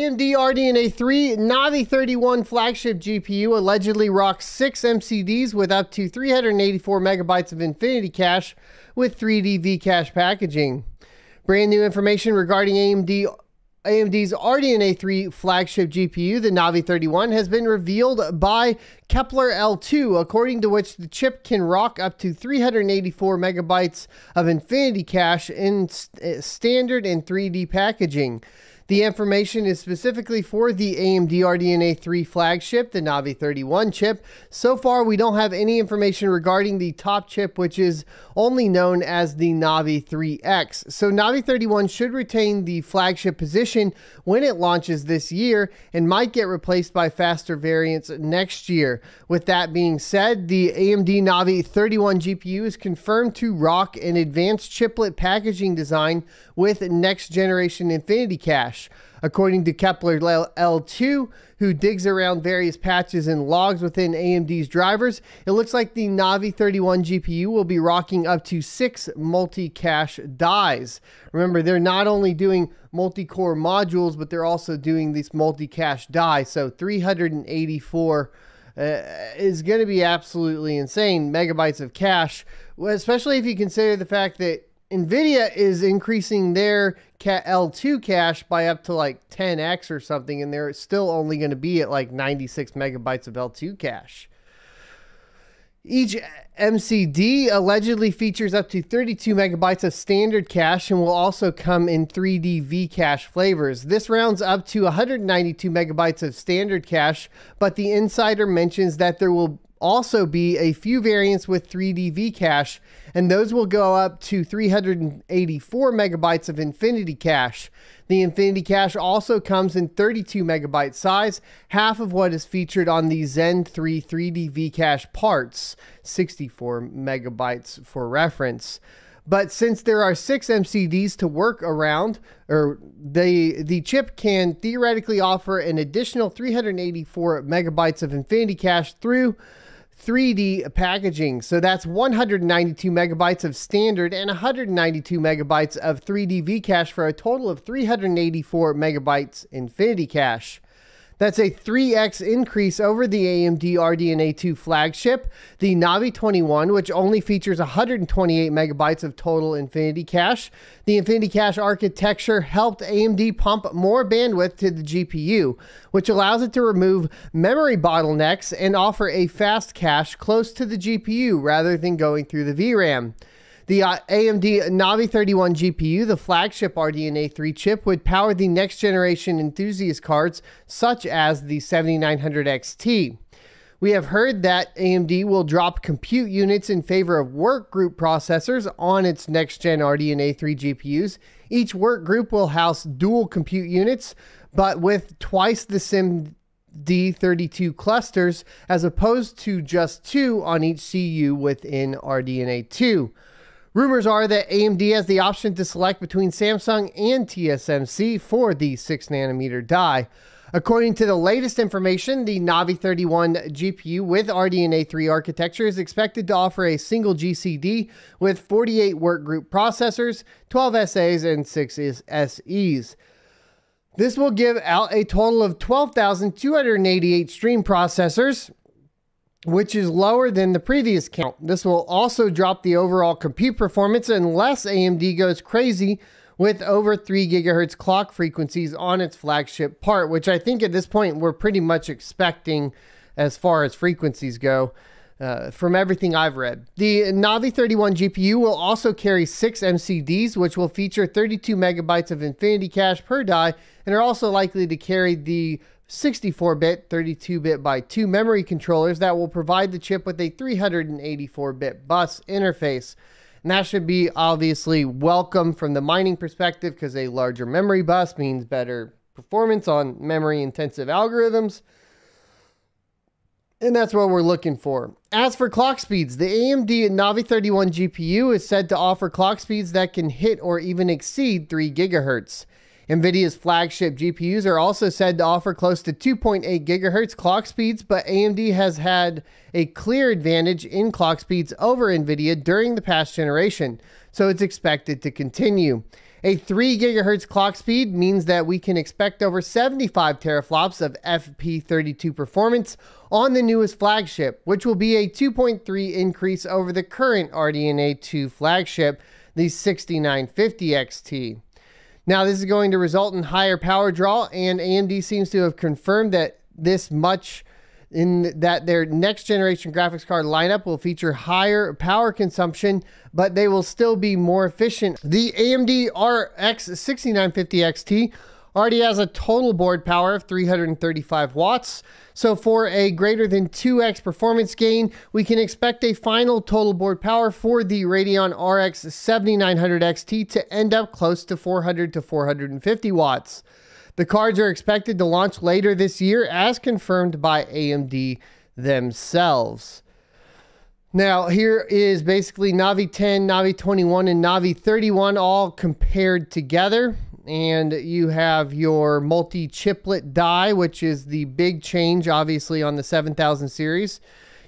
AMD RDNA 3 Navi 31 flagship GPU allegedly rocks 6 MCDs with up to 384 megabytes of Infinity Cache with 3D V-Cache packaging. Brand new information regarding AMD AMD's RDNA 3 flagship GPU, the Navi 31, has been revealed by Kepler L2, according to which the chip can rock up to 384 megabytes of Infinity Cache in st standard and 3D packaging. The information is specifically for the AMD RDNA 3 flagship, the Navi 31 chip. So far, we don't have any information regarding the top chip, which is only known as the Navi 3X. So Navi 31 should retain the flagship position when it launches this year and might get replaced by faster variants next year. With that being said, the AMD Navi 31 GPU is confirmed to rock an advanced chiplet packaging design with next generation Infinity Cache. According to Kepler L2, who digs around various patches and logs within AMD's drivers, it looks like the Navi 31 GPU will be rocking up to six multi-cache dies. Remember, they're not only doing multi-core modules, but they're also doing these multi-cache die. So 384 uh, is going to be absolutely insane megabytes of cache, especially if you consider the fact that NVIDIA is increasing their L2 cache by up to like 10x or something, and they're still only going to be at like 96 megabytes of L2 cache. Each MCD allegedly features up to 32 megabytes of standard cache and will also come in 3D V cache flavors. This rounds up to 192 megabytes of standard cache, but the insider mentions that there will also be a few variants with 3D V cache, and those will go up to 384 megabytes of Infinity Cache. The Infinity Cache also comes in 32 megabyte size, half of what is featured on the Zen 3 3D V cache parts, 64 megabytes for reference. But since there are six MCDs to work around, or the the chip can theoretically offer an additional 384 megabytes of Infinity Cache through 3D packaging. So that's 192 megabytes of standard and 192 megabytes of 3D V cache for a total of 384 megabytes Infinity Cache. That's a 3x increase over the AMD RDNA 2 flagship, the Navi 21, which only features 128 megabytes of total Infinity Cache. The Infinity Cache architecture helped AMD pump more bandwidth to the GPU, which allows it to remove memory bottlenecks and offer a fast cache close to the GPU rather than going through the VRAM. The uh, AMD Navi 31 GPU, the flagship RDNA 3 chip, would power the next generation enthusiast cards such as the 7900 XT. We have heard that AMD will drop compute units in favor of work group processors on its next gen RDNA 3 GPUs. Each work group will house dual compute units, but with twice the SIM D32 clusters as opposed to just two on each CU within RDNA 2. Rumors are that AMD has the option to select between Samsung and TSMC for the 6 nanometer die. According to the latest information, the Navi 31 GPU with RDNA 3 architecture is expected to offer a single GCD with 48 workgroup processors, 12 SAs, and 6 SEs. This will give out a total of 12,288 stream processors, which is lower than the previous count. This will also drop the overall compute performance unless AMD goes crazy with over 3 gigahertz clock frequencies on its flagship part, which I think at this point we're pretty much expecting as far as frequencies go. Uh, from everything I've read. The Navi 31 GPU will also carry six MCDs, which will feature 32 megabytes of Infinity Cache per die, and are also likely to carry the 64 bit, 32 bit by 2 memory controllers that will provide the chip with a 384 bit bus interface. And that should be obviously welcome from the mining perspective because a larger memory bus means better performance on memory intensive algorithms. And that's what we're looking for. As for clock speeds, the AMD Navi 31 GPU is said to offer clock speeds that can hit or even exceed 3 gigahertz. NVIDIA's flagship GPUs are also said to offer close to 2.8 gigahertz clock speeds, but AMD has had a clear advantage in clock speeds over NVIDIA during the past generation, so it's expected to continue. A 3 gigahertz clock speed means that we can expect over 75 teraflops of FP32 performance on the newest flagship, which will be a 2.3 increase over the current RDNA 2 flagship, the 6950 XT. Now, this is going to result in higher power draw, and AMD seems to have confirmed that this much in that their next generation graphics card lineup will feature higher power consumption, but they will still be more efficient. The AMD RX 6950 XT already has a total board power of 335 watts. So for a greater than 2x performance gain, we can expect a final total board power for the Radeon RX 7900 XT to end up close to 400 to 450 watts. The cards are expected to launch later this year, as confirmed by AMD themselves. Now, here is basically Navi 10, Navi 21, and Navi 31 all compared together. And you have your multi chiplet die, which is the big change, obviously, on the 7000 series.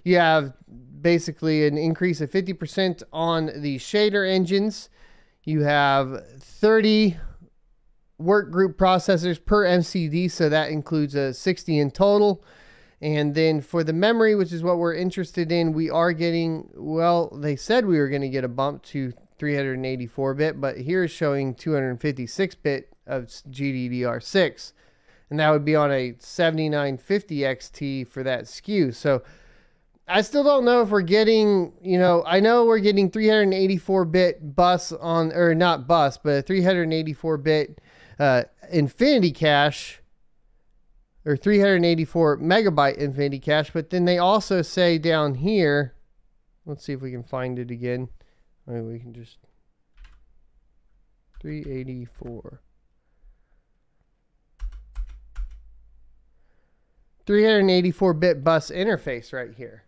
You have basically an increase of 50% on the shader engines. You have 30 work group processors per MCD, so that includes a 60 in total. And then for the memory, which is what we're interested in, we are getting, well, they said we were going to get a bump to 384 bit, but here is showing 256 bit of GDDR6. And that would be on a 7950 XT for that SKU. So I still don't know if we're getting, you know, I know we're getting 384 bit bus on, or not bus, but 384 bit uh, Infinity Cache or 384 megabyte Infinity Cache, but then they also say down here, let's see if we can find it again. Mean, we can just 384. 384 bit bus interface right here.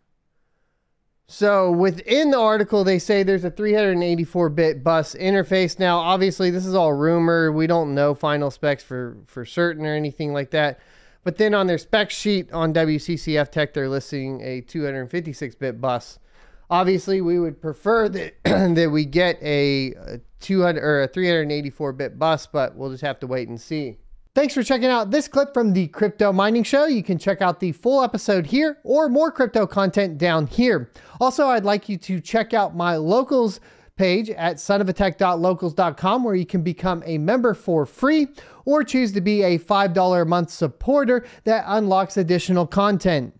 So within the article, they say there's a 384 bit bus interface. Now, obviously, this is all rumor. We don't know final specs for, for certain or anything like that. But then on their spec sheet on WCCF Tech, they're listing a 256 bit bus. Obviously, we would prefer that that we get a, a 200 or a 384 bit bus, but we'll just have to wait and see. Thanks for checking out this clip from the Crypto Mining Show. You can check out the full episode here or more crypto content down here. Also, I'd like you to check out my locals page at sonofatech.locals.com where you can become a member for free or choose to be a $5 a month supporter that unlocks additional content.